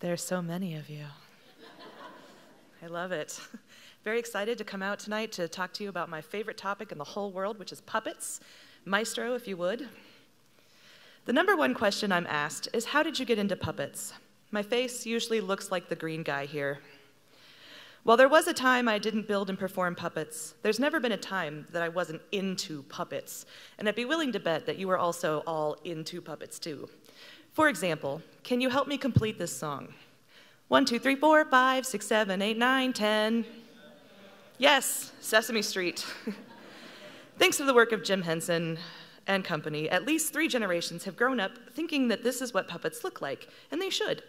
There are so many of you. I love it. Very excited to come out tonight to talk to you about my favorite topic in the whole world, which is puppets. Maestro, if you would. The number one question I'm asked is How did you get into puppets? My face usually looks like the green guy here. While there was a time I didn't build and perform puppets, there's never been a time that I wasn't into puppets. And I'd be willing to bet that you are also all into puppets too. For example, can you help me complete this song? One, two, three, four, five, six, seven, eight, nine, ten. Yes, Sesame Street. Thanks to the work of Jim Henson and company, at least three generations have grown up thinking that this is what puppets look like, and they should.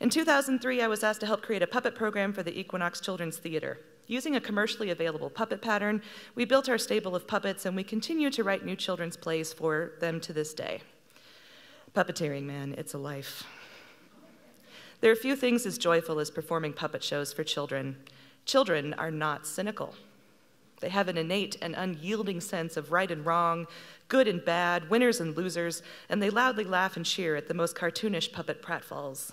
In 2003, I was asked to help create a puppet program for the Equinox Children's Theater. Using a commercially available puppet pattern, we built our stable of puppets and we continue to write new children's plays for them to this day. Puppeteering, man, it's a life. There are few things as joyful as performing puppet shows for children. Children are not cynical. They have an innate and unyielding sense of right and wrong, good and bad, winners and losers, and they loudly laugh and cheer at the most cartoonish puppet pratfalls.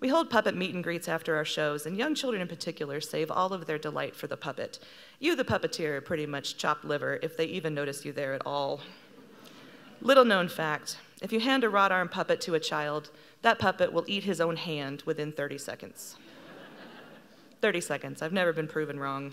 We hold puppet meet and greets after our shows, and young children in particular save all of their delight for the puppet. You, the puppeteer, are pretty much chop liver if they even notice you there at all. Little known fact if you hand a rod arm puppet to a child, that puppet will eat his own hand within 30 seconds. 30 seconds. I've never been proven wrong.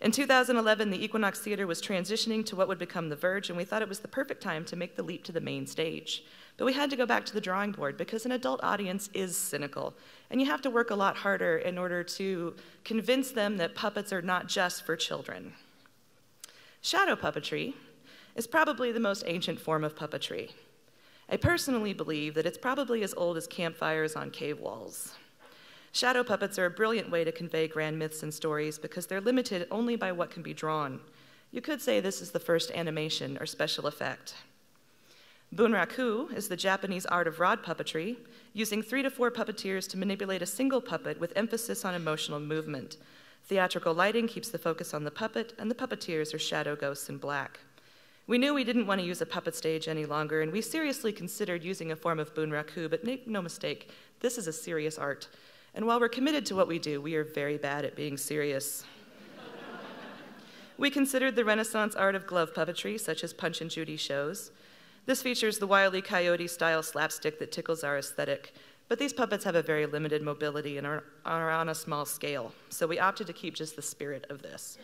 In 2011, the Equinox Theater was transitioning to what would become The Verge, and we thought it was the perfect time to make the leap to the main stage. But we had to go back to the drawing board because an adult audience is cynical. And you have to work a lot harder in order to convince them that puppets are not just for children. Shadow puppetry is probably the most ancient form of puppetry. I personally believe that it's probably as old as campfires on cave walls. Shadow puppets are a brilliant way to convey grand myths and stories because they're limited only by what can be drawn. You could say this is the first animation or special effect. Bunraku is the Japanese art of rod puppetry, using three to four puppeteers to manipulate a single puppet with emphasis on emotional movement. Theatrical lighting keeps the focus on the puppet, and the puppeteers are shadow ghosts in black. We knew we didn't want to use a puppet stage any longer, and we seriously considered using a form of bunraku, but make no mistake, this is a serious art. And while we're committed to what we do, we are very bad at being serious. we considered the Renaissance art of glove puppetry, such as Punch and Judy shows. This features the Wile Coyote style slapstick that tickles our aesthetic, but these puppets have a very limited mobility and are, are on a small scale, so we opted to keep just the spirit of this.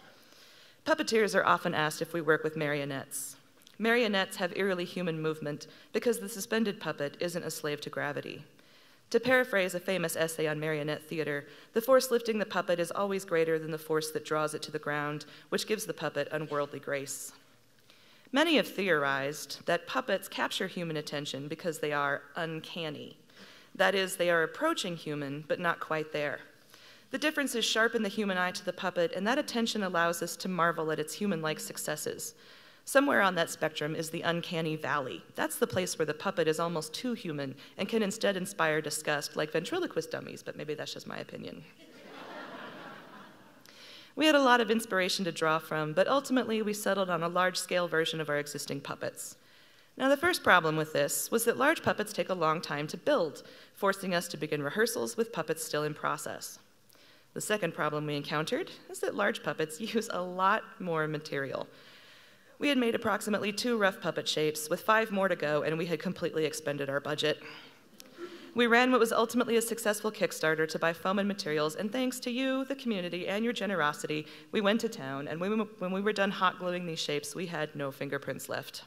Puppeteers are often asked if we work with marionettes. Marionettes have eerily human movement because the suspended puppet isn't a slave to gravity. To paraphrase a famous essay on marionette theater, the force lifting the puppet is always greater than the force that draws it to the ground, which gives the puppet unworldly grace. Many have theorized that puppets capture human attention because they are uncanny. That is, they are approaching human, but not quite there. The difference is sharpen the human eye to the puppet, and that attention allows us to marvel at its human like successes. Somewhere on that spectrum is the uncanny valley. That's the place where the puppet is almost too human and can instead inspire disgust, like ventriloquist dummies, but maybe that's just my opinion. We had a lot of inspiration to draw from, but ultimately we settled on a large scale version of our existing puppets. Now, the first problem with this was that large puppets take a long time to build, forcing us to begin rehearsals with puppets still in process. The second problem we encountered is that large puppets use a lot more material. We had made approximately two rough puppet shapes, with five more to go, and we had completely expended our budget. We ran what was ultimately a successful Kickstarter to buy foam and materials, and thanks to you, the community, and your generosity, we went to town, and when we were done hot gluing these shapes, we had no fingerprints left.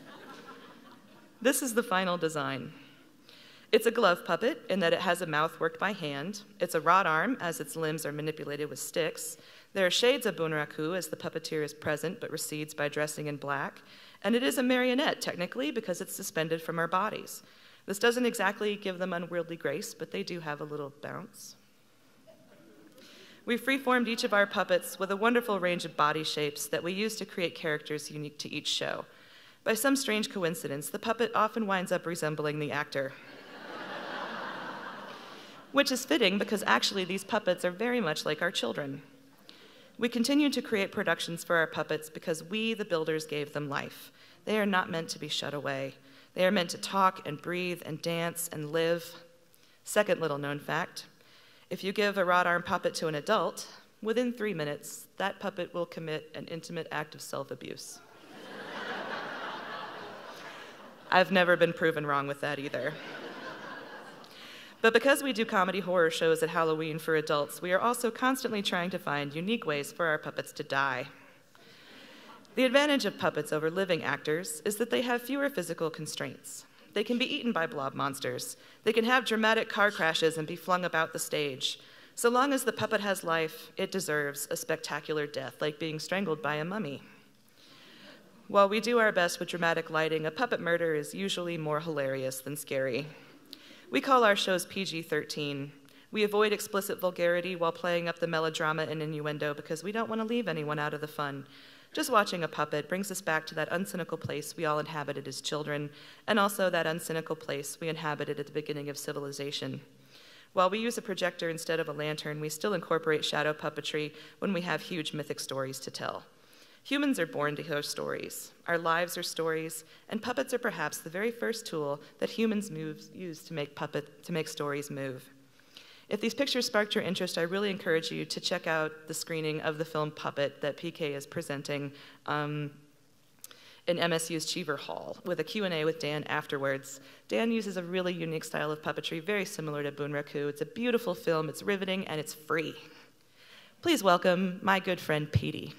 this is the final design. It's a glove puppet in that it has a mouth worked by hand. It's a rod arm, as its limbs are manipulated with sticks. There are shades of bunraku, as the puppeteer is present but recedes by dressing in black. And it is a marionette, technically, because it's suspended from our bodies. This doesn't exactly give them unwieldy grace, but they do have a little bounce. We freeformed each of our puppets with a wonderful range of body shapes that we use to create characters unique to each show. By some strange coincidence, the puppet often winds up resembling the actor. Which is fitting because actually these puppets are very much like our children. We continue to create productions for our puppets because we, the builders, gave them life. They are not meant to be shut away. They are meant to talk and breathe and dance and live. Second little known fact if you give a rod arm puppet to an adult, within three minutes, that puppet will commit an intimate act of self abuse. I've never been proven wrong with that either. But because we do comedy horror shows at Halloween for adults, we are also constantly trying to find unique ways for our puppets to die. The advantage of puppets over living actors is that they have fewer physical constraints. They can be eaten by blob monsters. They can have dramatic car crashes and be flung about the stage. So long as the puppet has life, it deserves a spectacular death, like being strangled by a mummy. While we do our best with dramatic lighting, a puppet murder is usually more hilarious than scary. We call our shows PG 13. We avoid explicit vulgarity while playing up the melodrama and innuendo because we don't want to leave anyone out of the fun. Just watching a puppet brings us back to that uncynical place we all inhabited as children, and also that uncynical place we inhabited at the beginning of civilization. While we use a projector instead of a lantern, we still incorporate shadow puppetry when we have huge mythic stories to tell. Humans are born to hear stories. Our lives are stories, and puppets are perhaps the very first tool that humans use to make, puppet, to make stories move. If these pictures sparked your interest, I really encourage you to check out the screening of the film Puppet that PK is presenting um, in MSU's Cheever Hall with a Q&A with Dan afterwards. Dan uses a really unique style of puppetry, very similar to Bunraku. It's a beautiful film, it's riveting, and it's free. Please welcome my good friend Petey.